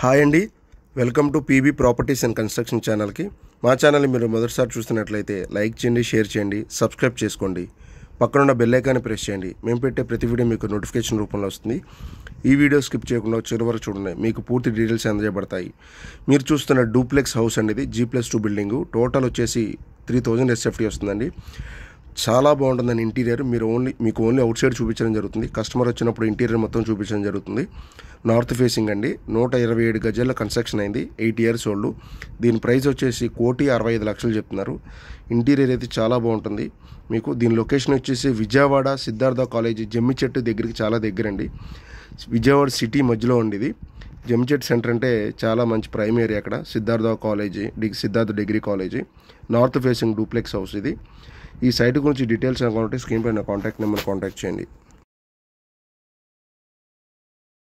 Hi అండి. Welcome to PB properties and construction ఛానల్కి. మా ఛానల్ని మీరు మొదటిసారి చూస్తున్నట్లయితే లైక్ చేయండి షేర్ చేయండి సబ్స్క్రైబ్ చేసుకోండి. పక్కనున్న బెల్ ఐకాన్ని ప్రెస్ చేయండి. మేము పెట్టే ప్రతి వీడియో మీకు నోటిఫికేషన్ రూపంలో వస్తుంది. ఈ వీడియో స్కిప్ చేయకుండా చివరి వరకు చూడండి. మీకు పూర్తి డీటెయిల్స్ అందజేయబడతాయి. మీరు చూస్తున్న డూప్లెక్స్ హౌస్ అండి ఇది. G plus two building. Total వచ్చేసి త్రీ థౌజండ్ ఎస్ఎఫ్టీ వస్తుందండి. చాలా బాగుంటుందండి ఇంటీరియర్. మీరు ఓన్లీ మీకు ఓన్లీ అవుట్ సైడ్ చూపించడం జరుగుతుంది. కస్టమర్ వచ్చినప్పుడు ఇంటీరియర్ మొత్తం చూపించడం జరుగుతుంది. నార్త్ ఫేసింగ్ అండి. నూట ఇరవై ఏడు గజాల కన్స్ట్రక్షన్ అయింది. Eight years old. దీని ప్రైస్ వచ్చేసి కోటి అరవై ఐదు లక్షలు చెప్తున్నారు. ఇంటీరియర్ అయితే చాలా బాగుంటుంది. మీకు దీని లొకేషన్ వచ్చేసి విజయవాడ సిద్ధార్థ కాలేజీ జమ్మిచెట్టు దగ్గరికి చాలా దగ్గరండి. విజయవాడ సిటీ మధ్యలో ఉండేది. జమ్మిచెట్ సెంటర్ అంటే చాలా మంచి ప్రైమ్ ఏరియా అక్కడ. సిద్ధార్థ కాలేజీ డిగ్ Siddhartha degree college. North facing duplex house ఇది. ఈ సైట్ గురించి డీటెయిల్స్ అనుకుంటే స్క్రీన్ పైన కాంటాక్ట్ నెంబర్ కాంటాక్ట్ చేయండి.